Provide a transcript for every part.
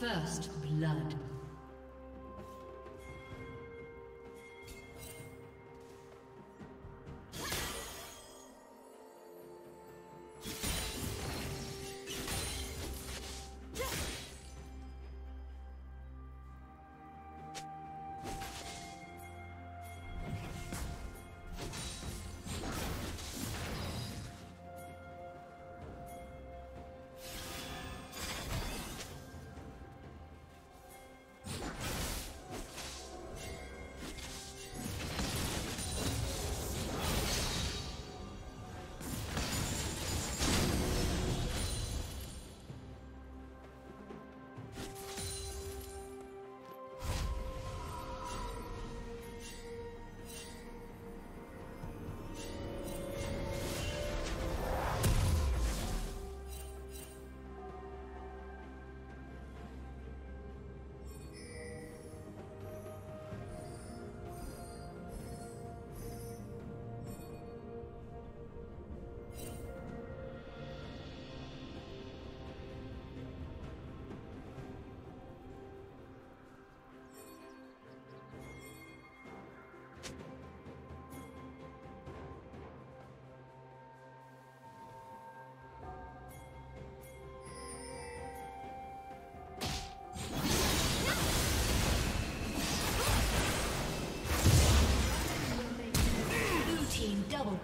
First blood.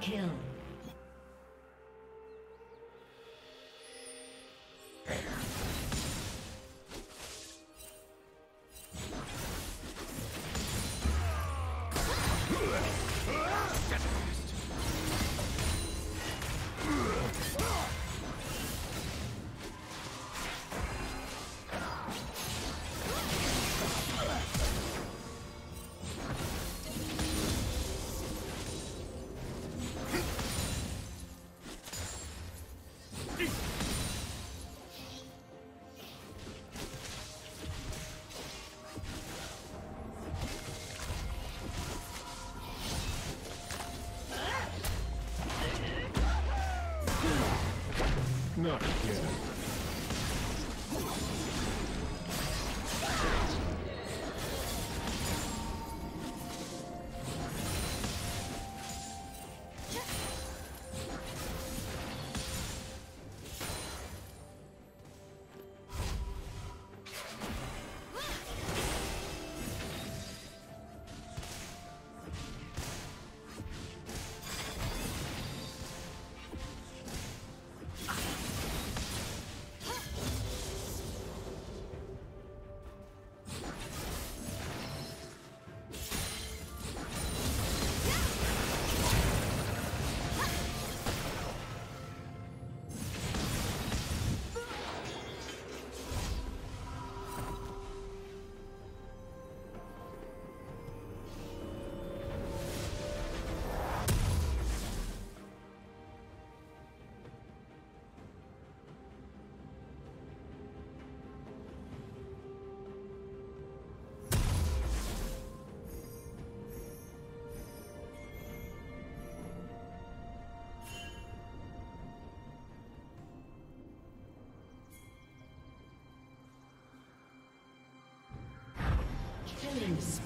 Kill. Killing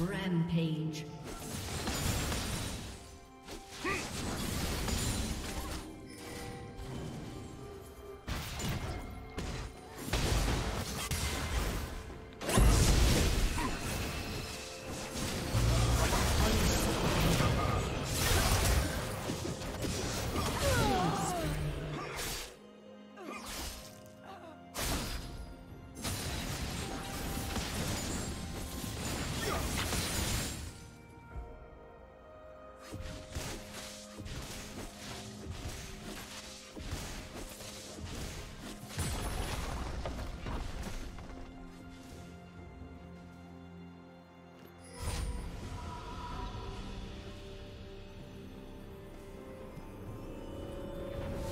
Rampage.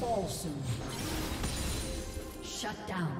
Fall soon. Shut down.